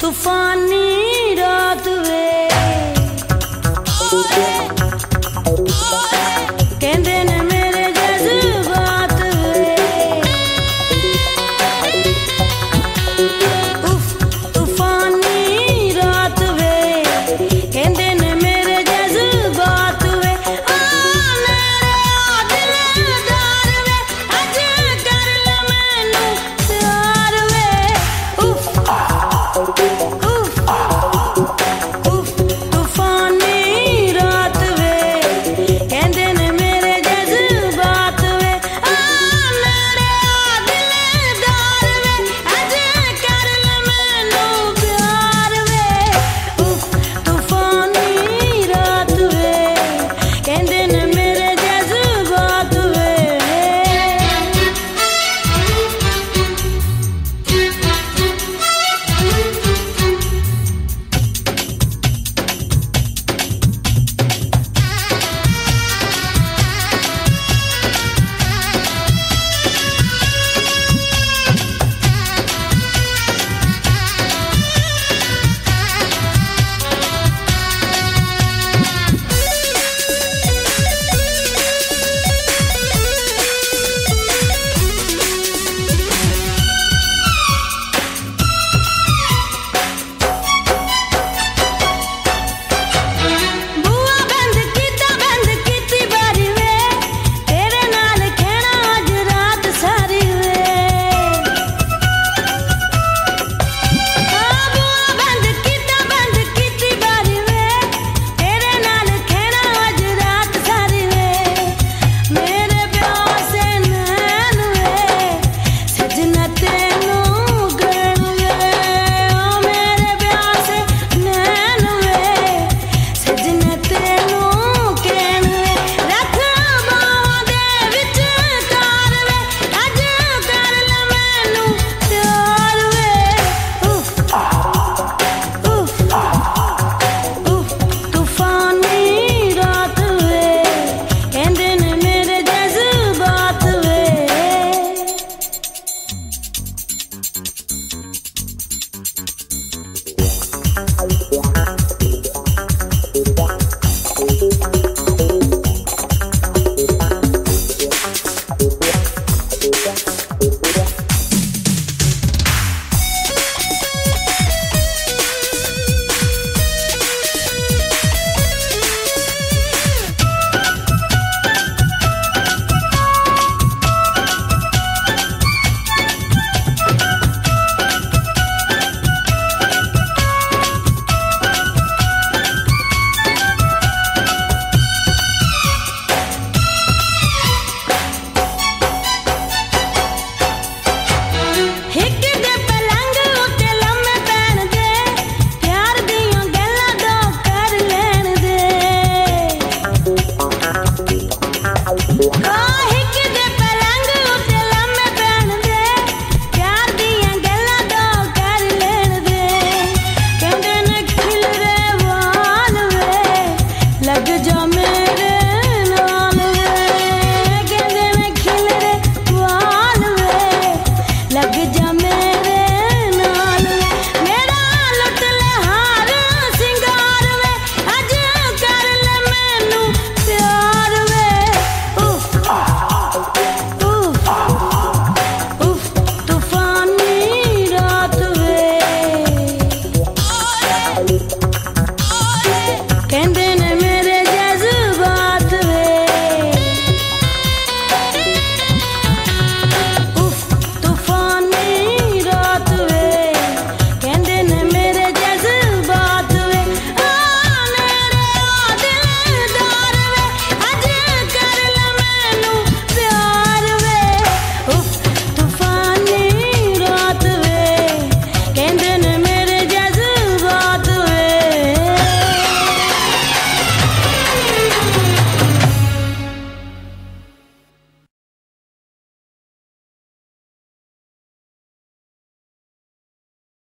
तूफानी